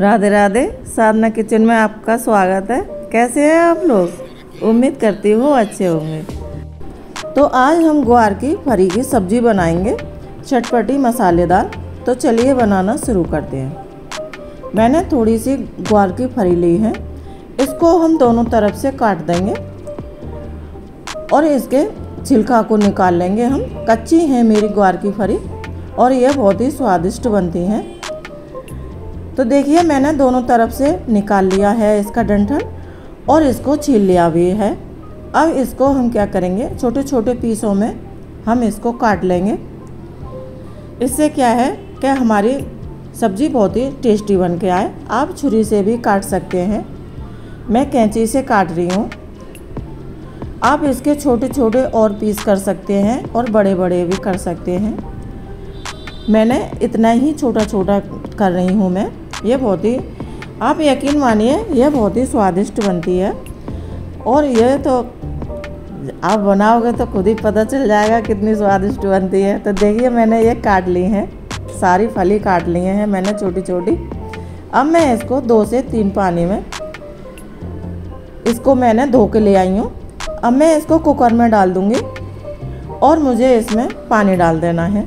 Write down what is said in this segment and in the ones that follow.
राधे राधे, साधना kitchen में आपका स्वागत है। कैसे हैं आप लोग? उम्मीद करती हूँ अच्छे होंगे। तो आज हम ग्वार की फरी की सब्ज़ी बनाएँगे, चटपटी मसालेदार। तो चलिए बनाना शुरू करते हैं। मैंने थोड़ी सी ग्वार की फरी ली है। इसको हम दोनों तरफ़ से काट देंगे और इसके छिलका को निकाल लेंगे हम। कच्ची है मेरी ग्वार की फरी और यह बहुत ही स्वादिष्ट बनती हैं। तो देखिए, मैंने दोनों तरफ़ से निकाल लिया है इसका डंठल और इसको छील लिया भी है। अब इसको हम क्या करेंगे? छोटे छोटे पीसों में हम इसको काट लेंगे। इससे क्या है कि हमारी सब्ज़ी बहुत ही टेस्टी बन के आए। आप छुरी से भी काट सकते हैं। मैं कैंची से काट रही हूँ। आप इसके छोटे छोटे और पीस कर सकते हैं और बड़े बड़े भी कर सकते हैं। मैंने इतना ही छोटा छोटा कर रही हूँ मैं। ये बहुत ही, आप यकीन मानिए यह बहुत ही स्वादिष्ट बनती है। और यह तो आप बनाओगे तो खुद ही पता चल जाएगा कितनी स्वादिष्ट बनती है। तो देखिए, मैंने ये काट ली हैं, सारी फली काट ली हैं मैंने छोटी छोटी अब मैं इसको दो से तीन पानी में, इसको मैंने धो के ले आई हूँ। अब मैं इसको कुकर में डाल दूँगी और मुझे इसमें पानी डाल देना है।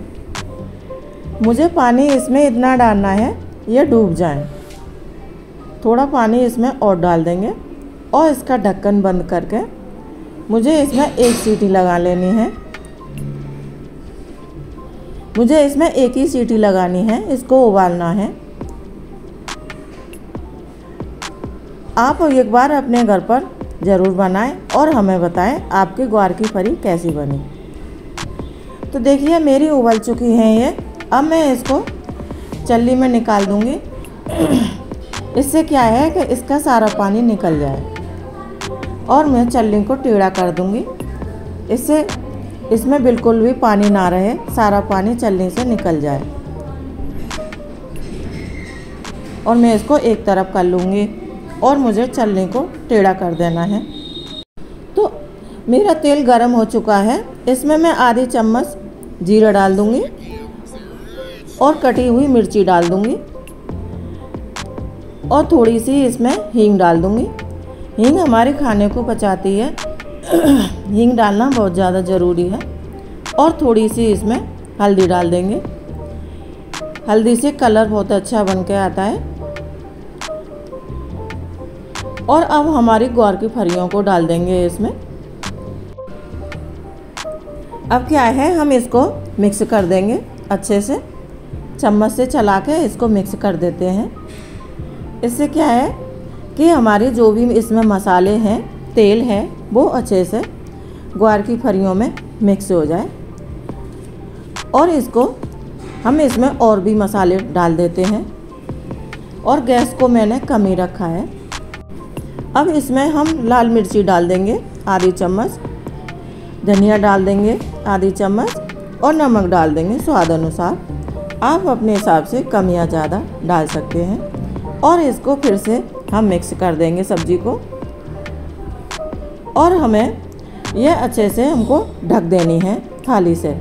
मुझे पानी इसमें इतना डालना है ये डूब जाए। थोड़ा पानी इसमें और डाल देंगे और इसका ढक्कन बंद करके मुझे इसमें एक सीटी लगा लेनी है। मुझे इसमें एक ही सीटी लगानी है, इसको उबालना है। आप एक बार अपने घर पर ज़रूर बनाएँ और हमें बताएँ आपके ग्वार की फरी कैसी बनी। तो देखिए, मेरी उबल चुकी हैं ये। अब मैं इसको चल्ली में निकाल दूँगी। इससे क्या है कि इसका सारा पानी निकल जाए। और मैं चल्ली को टेढ़ा कर दूँगी। इससे, इसमें बिल्कुल भी पानी ना रहे, सारा पानी चलनी से निकल जाए। और मैं इसको एक तरफ़ कर लूँगी। और मुझे चलने को टेढ़ा कर देना है। तो मेरा तेल गर्म हो चुका है। इसमें मैं आधी चम्मच जीरा डाल दूँगी। और कटी हुई मिर्ची डाल दूँगी। और थोड़ी सी इसमें हींग डाल दूँगी। हींग हमारे खाने को बचाती है। हींग डालना बहुत ज़्यादा ज़रूरी है। और थोड़ी सी इसमें हल्दी डाल देंगे। हल्दी से कलर बहुत अच्छा बन के आता है। और अब हमारी ग्वार की फरियों को डाल देंगे इसमें। अब क्या है, हम इसको मिक्स कर देंगे अच्छे से। चम्मच से चला के इसको मिक्स कर देते हैं। इससे क्या है कि हमारे जो भी इसमें मसाले हैं, तेल है, वो अच्छे से ग्वार की फरियों में मिक्स हो जाए। और इसको हम इसमें और भी मसाले डाल देते हैं। और गैस को मैंने कम ही रखा है। अब इसमें हम लाल मिर्ची डाल देंगे, आधी चम्मच। धनिया डाल देंगे, आधी चम्मच। और नमक डाल देंगे, स्वाद अनुसार। आप अपने हिसाब से कम या ज़्यादा डाल सकते हैं। और इसको फिर से हम मिक्स कर देंगे सब्ज़ी को। और हमें यह अच्छे से हमको ढक देनी है थाली से।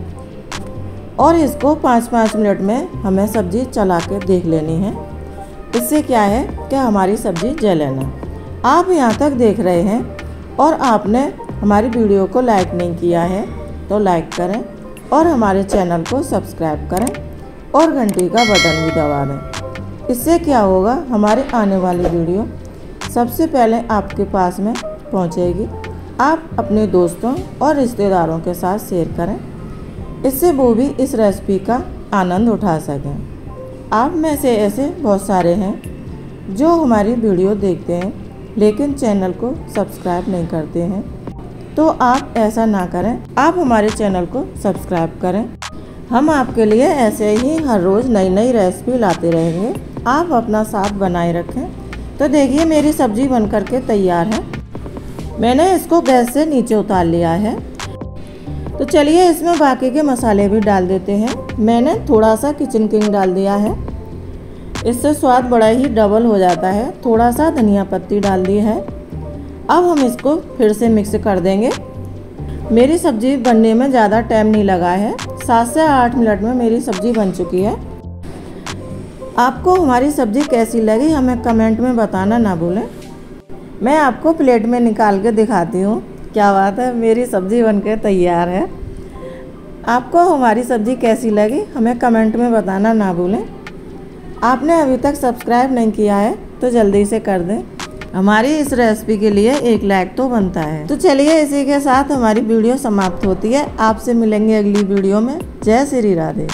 और इसको पाँच पाँच मिनट में हमें सब्ज़ी चला के देख लेनी है। इससे क्या है कि हमारी सब्ज़ी जले ना। आप यहाँ तक देख रहे हैं और आपने हमारी वीडियो को लाइक नहीं किया है तो लाइक करें और हमारे चैनल को सब्सक्राइब करें। और घंटी का बटन भी दबा दें। इससे क्या होगा? हमारे आने वाली वीडियो सबसे पहले आपके पास में पहुंचेगी। आप अपने दोस्तों और रिश्तेदारों के साथ शेयर करें। इससे वो भी इस रेसिपी का आनंद उठा सकें। आप में से ऐसे बहुत सारे हैं जो हमारी वीडियो देखते हैं, लेकिन चैनल को सब्सक्राइब नहीं करते हैं। तो आप ऐसा ना करें। आप हमारे चैनल को सब्सक्राइब करें। हम आपके लिए ऐसे ही हर रोज़ नई नई रेसिपी लाते रहेंगे। आप अपना साथ बनाए रखें। तो देखिए, मेरी सब्ज़ी बन कर के तैयार है। मैंने इसको गैस से नीचे उतार लिया है। तो चलिए, इसमें बाकी के मसाले भी डाल देते हैं। मैंने थोड़ा सा किचन किंग डाल दिया है। इससे स्वाद बड़ा ही डबल हो जाता है। थोड़ा सा धनिया पत्ती डाल दी है। अब हम इसको फिर से मिक्स कर देंगे। मेरी सब्ज़ी बनने में ज़्यादा टाइम नहीं लगा है। सात से आठ मिनट में मेरी सब्ज़ी बन चुकी है। आपको हमारी सब्ज़ी कैसी लगी हमें कमेंट में बताना ना भूलें। मैं आपको प्लेट में निकाल के दिखाती हूँ। क्या बात है, मेरी सब्ज़ी बनकर तैयार है। आपको हमारी सब्ज़ी कैसी लगी हमें कमेंट में बताना ना भूलें। आपने अभी तक सब्सक्राइब नहीं किया है तो जल्दी से कर दें। हमारी इस रेसिपी के लिए एक लाइक तो बनता है। तो चलिए इसी के साथ हमारी वीडियो समाप्त होती है। आपसे मिलेंगे अगली वीडियो में। जय श्री राधे।